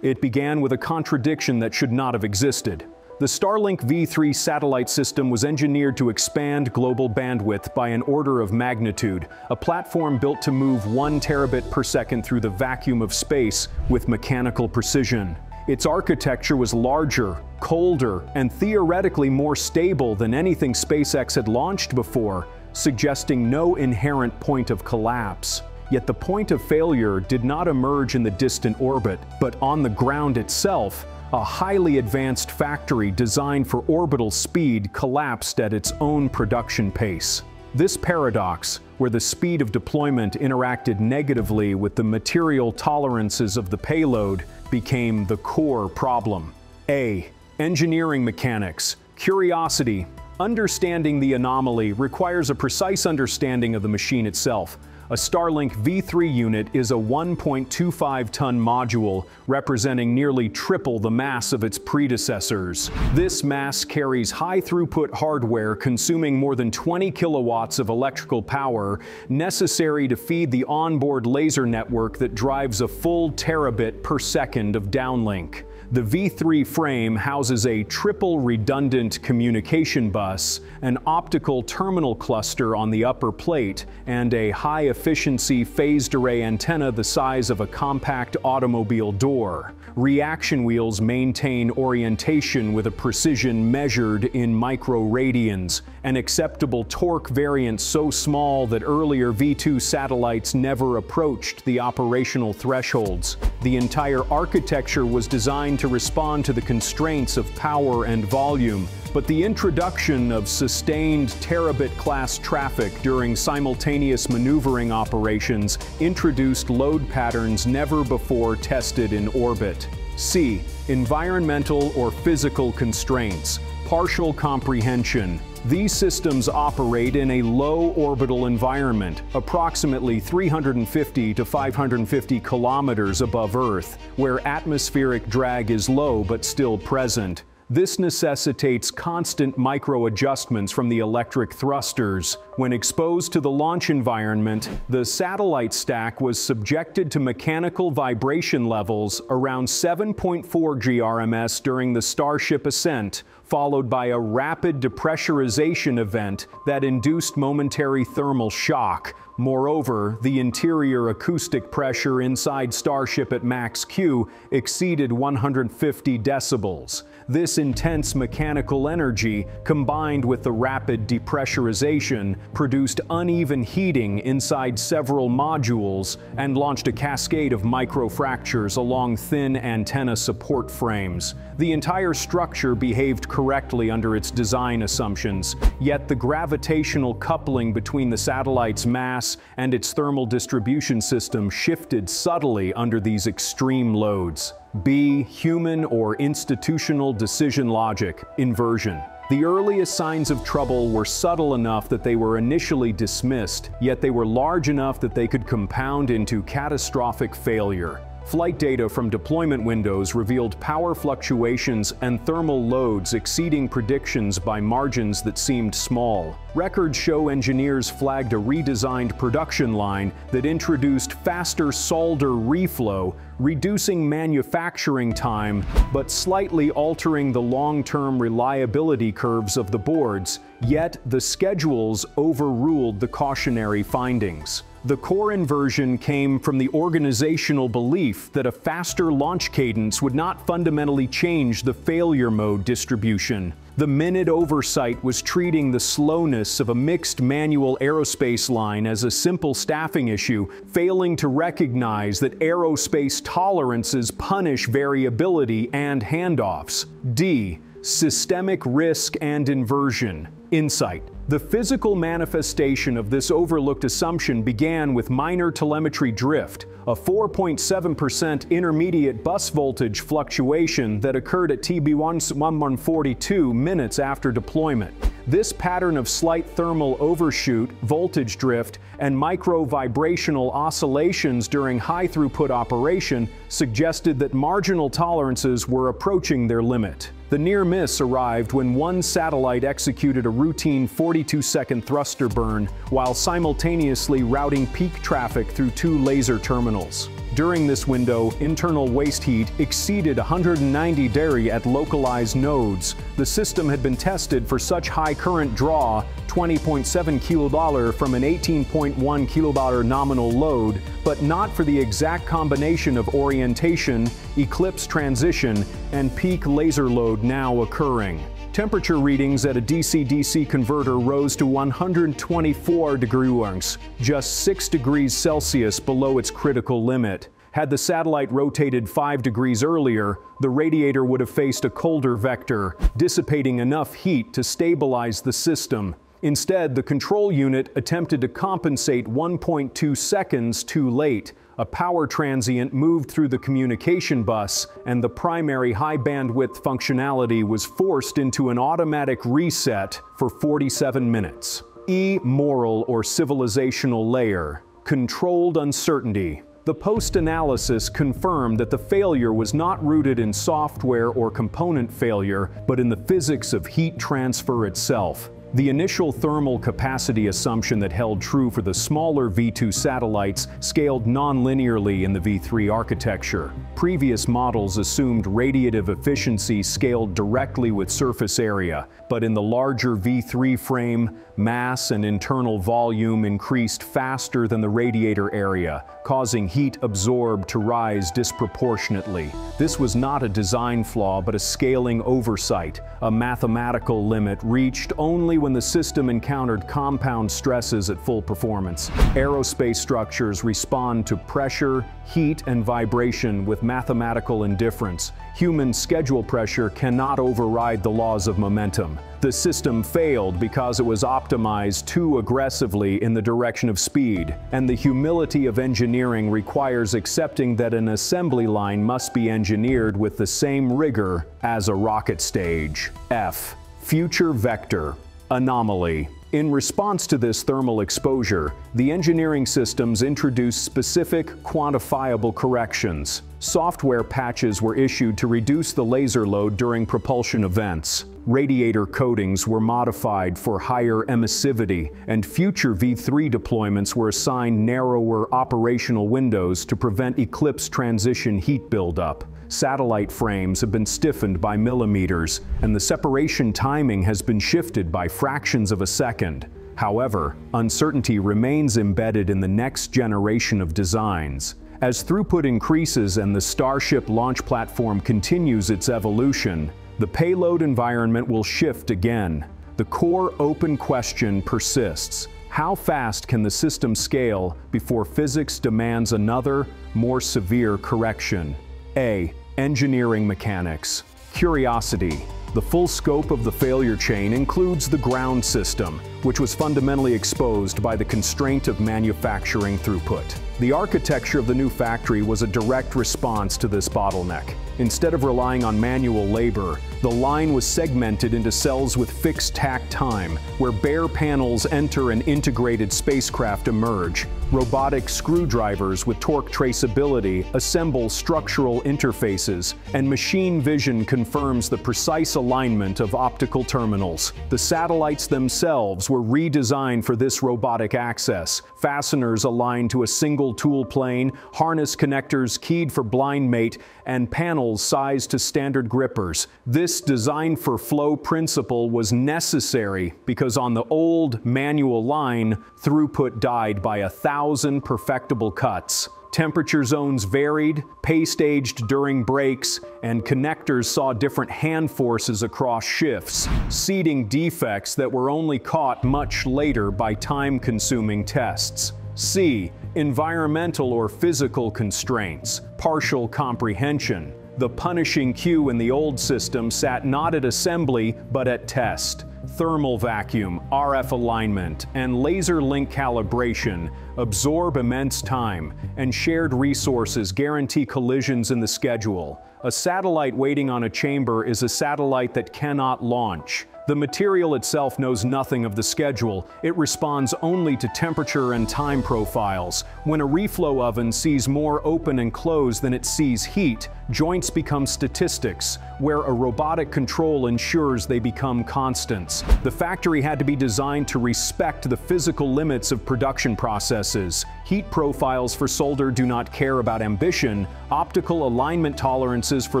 It began with a contradiction that should not have existed. The Starlink V3 satellite system was engineered to expand global bandwidth by an order of magnitude, a platform built to move 1 terabit per second through the vacuum of space with mechanical precision. Its architecture was larger, colder, and theoretically more stable than anything SpaceX had launched before, suggesting no inherent point of collapse. Yet the point of failure did not emerge in the distant orbit, but on the ground itself, a highly advanced factory designed for orbital speed collapsed at its own production pace. This paradox, where the speed of deployment interacted negatively with the material tolerances of the payload, became the core problem. A. Engineering mechanics, curiosity, Understanding the anomaly requires a precise understanding of the machine itself. A Starlink V3 unit is a 1.25-ton module, representing nearly triple the mass of its predecessors. This mass carries high-throughput hardware consuming more than 20 kilowatts of electrical power, necessary to feed the onboard laser network that drives a full terabit per second of downlink. The V3 frame houses a triple redundant communication bus, an optical terminal cluster on the upper plate, and a high-efficiency phased array antenna the size of a compact automobile door. Reaction wheels maintain orientation with a precision measured in microradians, an acceptable torque variant so small that earlier V2 satellites never approached the operational thresholds. The entire architecture was designed to respond to the constraints of power and volume, but the introduction of sustained terabit-class traffic during simultaneous maneuvering operations introduced load patterns never before tested in orbit. C. Environmental or physical constraints, partial comprehension, these systems operate in a low orbital environment, approximately 350 to 550 kilometers above Earth, where atmospheric drag is low but still present. This necessitates constant micro-adjustments from the electric thrusters. When exposed to the launch environment, the satellite stack was subjected to mechanical vibration levels around 7.4 GRMS during the Starship ascent, followed by a rapid depressurization event that induced momentary thermal shock. Moreover, the interior acoustic pressure inside Starship at max Q exceeded 150 decibels. This intense mechanical energy, combined with the rapid depressurization, produced uneven heating inside several modules and launched a cascade of microfractures along thin antenna support frames. The entire structure behaved correctly under its design assumptions, yet the gravitational coupling between the satellite's mass and its thermal distribution system shifted subtly under these extreme loads. B. Human or institutional decision logic, inversion. The earliest signs of trouble were subtle enough that they were initially dismissed, yet they were large enough that they could compound into catastrophic failure. Flight data from deployment windows revealed power fluctuations and thermal loads exceeding predictions by margins that seemed small. Records show engineers flagged a redesigned production line that introduced faster solder reflow, reducing manufacturing time but slightly altering the long-term reliability curves of the boards, yet the schedules overruled the cautionary findings. The core inversion came from the organizational belief that a faster launch cadence would not fundamentally change the failure mode distribution. The minute oversight was treating the slowness of a mixed manual aerospace line as a simple staffing issue, failing to recognize that aerospace tolerances punish variability and handoffs. D. Systemic risk and inversion. Insight. The physical manifestation of this overlooked assumption began with minor telemetry drift, a 4.7% intermediate bus voltage fluctuation that occurred at TB1142 minutes after deployment. This pattern of slight thermal overshoot, voltage drift, and micro-vibrational oscillations during high-throughput operation suggested that marginal tolerances were approaching their limit. The near miss arrived when one satellite executed a routine 42-second thruster burn while simultaneously routing peak traffic through two laser terminals. During this window, internal waste heat exceeded 190 dairy at localized nodes. The system had been tested for such high current draw, 20.7 kilobar from an 18.1 kilobar nominal load, but not for the exact combination of orientation, eclipse transition, and peak laser load now occurring. Temperature readings at a DC-DC converter rose to 124 degrees, just 6 degrees Celsius below its critical limit. Had the satellite rotated 5 degrees earlier, the radiator would have faced a colder vector, dissipating enough heat to stabilize the system. Instead, the control unit attempted to compensate 1.2 seconds too late, a power transient moved through the communication bus, and the primary high bandwidth functionality was forced into an automatic reset for 47 minutes. E moral or civilizational layer, controlled uncertainty. The post-analysis confirmed that the failure was not rooted in software or component failure, but in the physics of heat transfer itself. The initial thermal capacity assumption that held true for the smaller V2 satellites scaled non-linearly in the V3 architecture. Previous models assumed radiative efficiency scaled directly with surface area, but in the larger V3 frame, mass and internal volume increased faster than the radiator area, causing heat absorbed to rise disproportionately. This was not a design flaw but a scaling oversight, a mathematical limit reached only when the system encountered compound stresses at full performance. Aerospace structures respond to pressure, heat, and vibration with mathematical indifference. Human schedule pressure cannot override the laws of momentum. The system failed because it was optimized too aggressively in the direction of speed, and the humility of engineering requires accepting that an assembly line must be engineered with the same rigor as a rocket stage. F. Future Vector Anomaly in response to this thermal exposure, the engineering systems introduced specific, quantifiable corrections. Software patches were issued to reduce the laser load during propulsion events. Radiator coatings were modified for higher emissivity, and future V3 deployments were assigned narrower operational windows to prevent eclipse transition heat buildup. Satellite frames have been stiffened by millimeters, and the separation timing has been shifted by fractions of a second. However, uncertainty remains embedded in the next generation of designs. As throughput increases and the Starship launch platform continues its evolution, the payload environment will shift again. The core open question persists. How fast can the system scale before physics demands another, more severe correction? A. Engineering mechanics. Curiosity. The full scope of the failure chain includes the ground system, which was fundamentally exposed by the constraint of manufacturing throughput. The architecture of the new factory was a direct response to this bottleneck. Instead of relying on manual labor, the line was segmented into cells with fixed takt time, where bare panels enter and integrated spacecraft emerge. Robotic screwdrivers with torque traceability assemble structural interfaces, and machine vision confirms the precise alignment of optical terminals. The satellites themselves were redesigned for this robotic access, fasteners aligned to a single tool plane, harness connectors keyed for blind mate, and panels sized to standard grippers. This design for flow principle was necessary because on the old manual line, throughput died by a thousand perfectible cuts. Temperature zones varied, paste aged during breaks, and connectors saw different hand forces across shifts, seeding defects that were only caught much later by time-consuming tests. C. Environmental or physical constraints, partial comprehension. The punishing queue in the old system sat not at assembly, but at test thermal vacuum, RF alignment, and laser link calibration absorb immense time, and shared resources guarantee collisions in the schedule. A satellite waiting on a chamber is a satellite that cannot launch. The material itself knows nothing of the schedule, it responds only to temperature and time profiles. When a reflow oven sees more open and close than it sees heat, joints become statistics, where a robotic control ensures they become constants. The factory had to be designed to respect the physical limits of production processes. Heat profiles for solder do not care about ambition, optical alignment tolerances for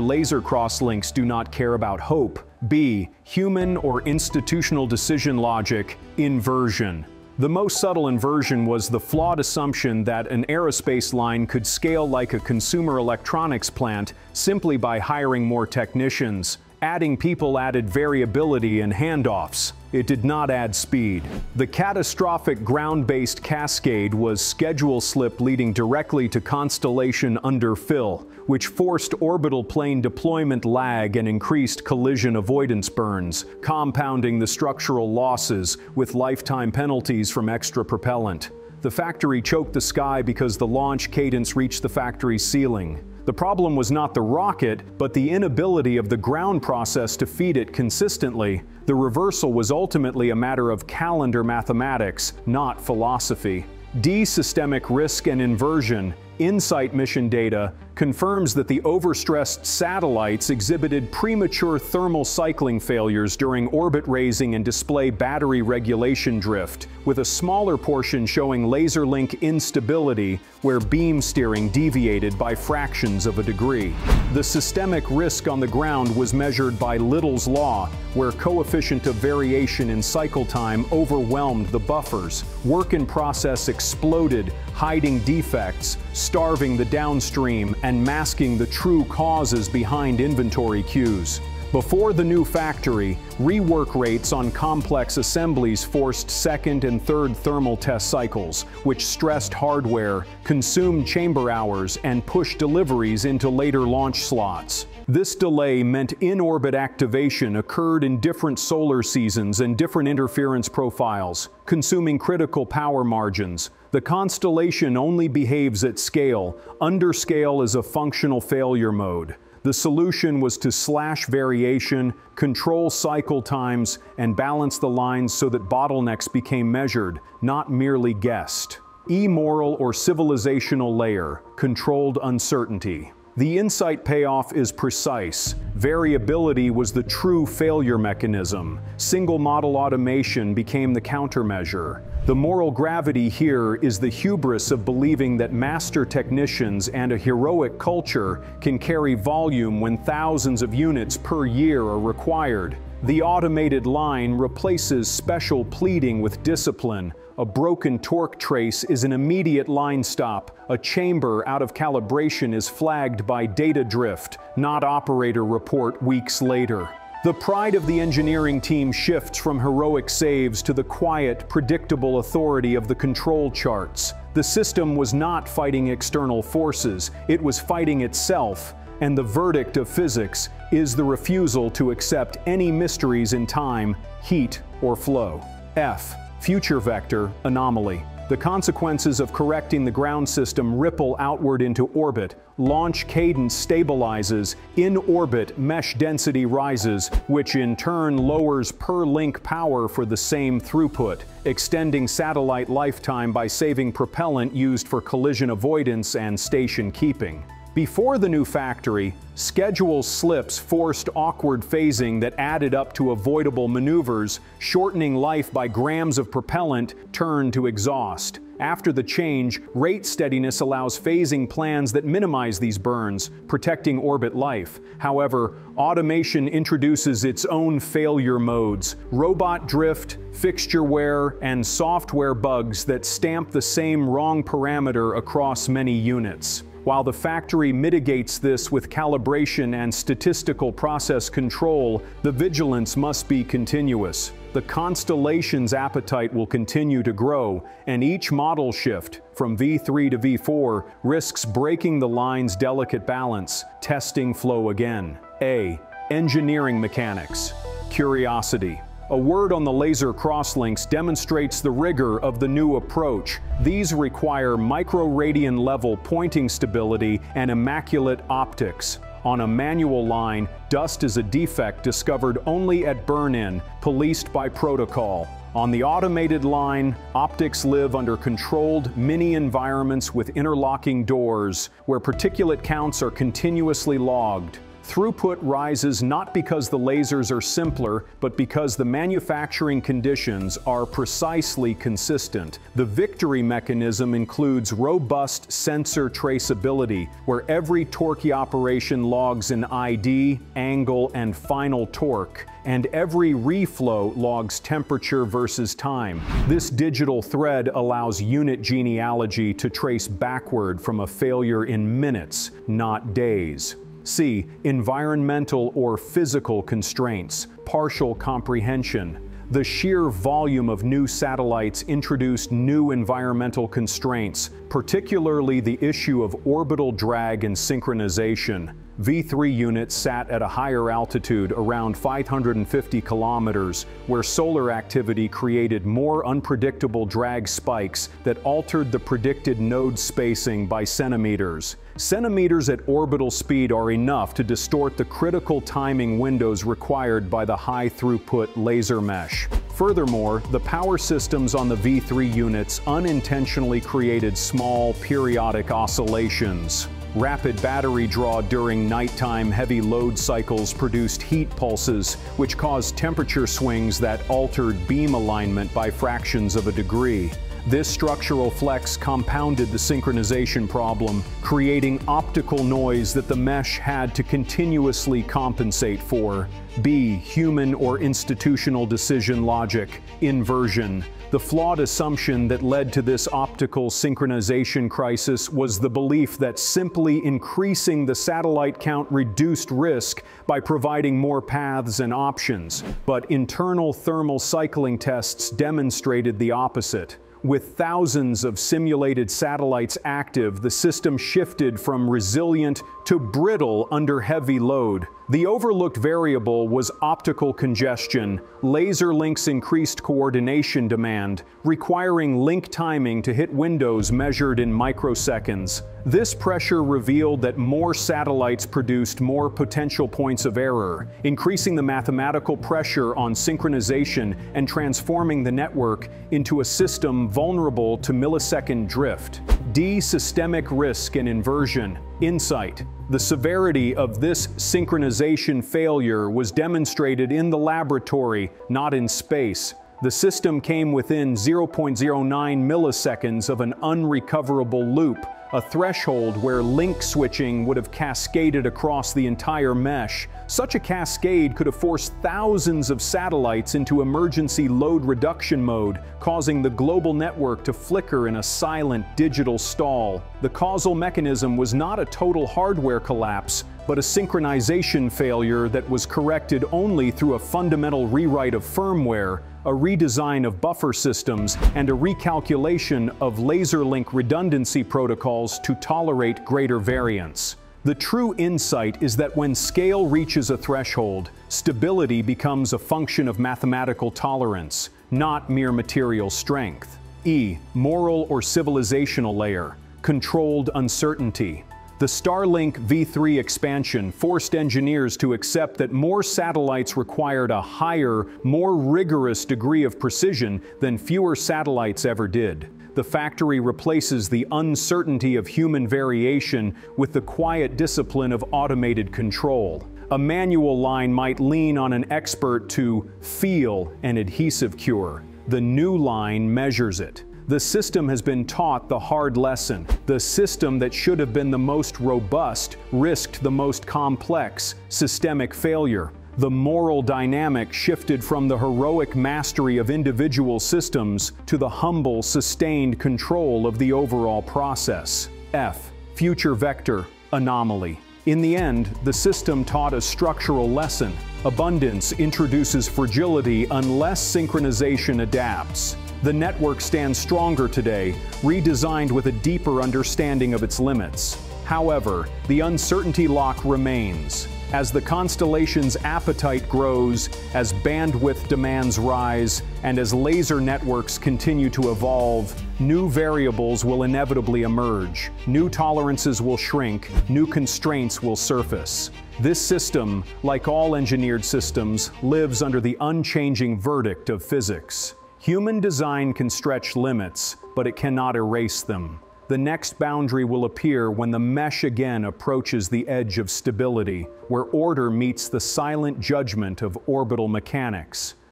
laser crosslinks do not care about hope. B. Human or institutional decision logic, inversion. The most subtle inversion was the flawed assumption that an aerospace line could scale like a consumer electronics plant simply by hiring more technicians. Adding people added variability and handoffs. It did not add speed. The catastrophic ground-based cascade was schedule slip leading directly to constellation underfill, which forced orbital plane deployment lag and increased collision avoidance burns, compounding the structural losses with lifetime penalties from extra propellant. The factory choked the sky because the launch cadence reached the factory's ceiling. The problem was not the rocket, but the inability of the ground process to feed it consistently. The reversal was ultimately a matter of calendar mathematics, not philosophy. D. Systemic risk and inversion InSight mission data confirms that the overstressed satellites exhibited premature thermal cycling failures during orbit raising and display battery regulation drift, with a smaller portion showing laser link instability where beam steering deviated by fractions of a degree. The systemic risk on the ground was measured by Little's Law, where coefficient of variation in cycle time overwhelmed the buffers. Work in process exploded, hiding defects, starving the downstream, and masking the true causes behind inventory queues. Before the new factory, rework rates on complex assemblies forced second and third thermal test cycles, which stressed hardware, consumed chamber hours, and pushed deliveries into later launch slots. This delay meant in-orbit activation occurred in different solar seasons and different interference profiles, consuming critical power margins. The constellation only behaves at scale. Underscale is a functional failure mode. The solution was to slash variation, control cycle times, and balance the lines so that bottlenecks became measured, not merely guessed. E-moral or civilizational layer, controlled uncertainty. The InSight payoff is precise. Variability was the true failure mechanism. Single model automation became the countermeasure. The moral gravity here is the hubris of believing that master technicians and a heroic culture can carry volume when thousands of units per year are required. The automated line replaces special pleading with discipline, a broken torque trace is an immediate line stop. A chamber out of calibration is flagged by data drift, not operator report weeks later. The pride of the engineering team shifts from heroic saves to the quiet, predictable authority of the control charts. The system was not fighting external forces, it was fighting itself, and the verdict of physics is the refusal to accept any mysteries in time, heat, or flow. F. Future vector anomaly. The consequences of correcting the ground system ripple outward into orbit. Launch cadence stabilizes. In orbit, mesh density rises, which in turn lowers per link power for the same throughput, extending satellite lifetime by saving propellant used for collision avoidance and station keeping. Before the new factory, schedule slips forced awkward phasing that added up to avoidable maneuvers, shortening life by grams of propellant turned to exhaust. After the change, rate steadiness allows phasing plans that minimize these burns, protecting orbit life. However, automation introduces its own failure modes, robot drift, fixture wear, and software bugs that stamp the same wrong parameter across many units. While the factory mitigates this with calibration and statistical process control, the vigilance must be continuous. The constellation's appetite will continue to grow, and each model shift, from V3 to V4, risks breaking the line's delicate balance, testing flow again. A. Engineering mechanics. Curiosity. A word on the laser crosslinks demonstrates the rigor of the new approach. These require microradian level pointing stability and immaculate optics. On a manual line, dust is a defect discovered only at burn-in, policed by protocol. On the automated line, optics live under controlled mini environments with interlocking doors, where particulate counts are continuously logged. Throughput rises not because the lasers are simpler, but because the manufacturing conditions are precisely consistent. The victory mechanism includes robust sensor traceability, where every torquey operation logs an ID, angle, and final torque, and every reflow logs temperature versus time. This digital thread allows unit genealogy to trace backward from a failure in minutes, not days. C. Environmental or physical constraints, partial comprehension. The sheer volume of new satellites introduced new environmental constraints, particularly the issue of orbital drag and synchronization. V3 units sat at a higher altitude, around 550 kilometers, where solar activity created more unpredictable drag spikes that altered the predicted node spacing by centimeters. Centimeters at orbital speed are enough to distort the critical timing windows required by the high-throughput laser mesh. Furthermore, the power systems on the V3 units unintentionally created small, periodic oscillations. Rapid battery draw during nighttime heavy load cycles produced heat pulses, which caused temperature swings that altered beam alignment by fractions of a degree. This structural flex compounded the synchronization problem, creating optical noise that the mesh had to continuously compensate for. B. Human or institutional decision logic, inversion. The flawed assumption that led to this optical synchronization crisis was the belief that simply increasing the satellite count reduced risk by providing more paths and options. But internal thermal cycling tests demonstrated the opposite. With thousands of simulated satellites active, the system shifted from resilient to brittle under heavy load. The overlooked variable was optical congestion. Laser links increased coordination demand, requiring link timing to hit windows measured in microseconds. This pressure revealed that more satellites produced more potential points of error, increasing the mathematical pressure on synchronization and transforming the network into a system vulnerable to millisecond drift. D. Systemic risk and inversion. Insight. The severity of this synchronization failure was demonstrated in the laboratory, not in space. The system came within 0.09 milliseconds of an unrecoverable loop, a threshold where link switching would have cascaded across the entire mesh. Such a cascade could have forced thousands of satellites into emergency load reduction mode, causing the global network to flicker in a silent digital stall. The causal mechanism was not a total hardware collapse, but a synchronization failure that was corrected only through a fundamental rewrite of firmware, a redesign of buffer systems, and a recalculation of laser link redundancy protocols to tolerate greater variance. The true insight is that when scale reaches a threshold, stability becomes a function of mathematical tolerance, not mere material strength. E. Moral or civilizational layer. Controlled uncertainty. The Starlink V3 expansion forced engineers to accept that more satellites required a higher, more rigorous degree of precision than fewer satellites ever did. The factory replaces the uncertainty of human variation with the quiet discipline of automated control. A manual line might lean on an expert to feel an adhesive cure. The new line measures it. The system has been taught the hard lesson. The system that should have been the most robust risked the most complex, systemic failure. The moral dynamic shifted from the heroic mastery of individual systems to the humble, sustained control of the overall process. F. Future Vector Anomaly. In the end, the system taught a structural lesson. Abundance introduces fragility unless synchronization adapts. The network stands stronger today, redesigned with a deeper understanding of its limits. However, the uncertainty lock remains. As the constellation's appetite grows, as bandwidth demands rise, and as laser networks continue to evolve, new variables will inevitably emerge. New tolerances will shrink, new constraints will surface. This system, like all engineered systems, lives under the unchanging verdict of physics. Human design can stretch limits, but it cannot erase them. The next boundary will appear when the mesh again approaches the edge of stability, where order meets the silent judgment of orbital mechanics.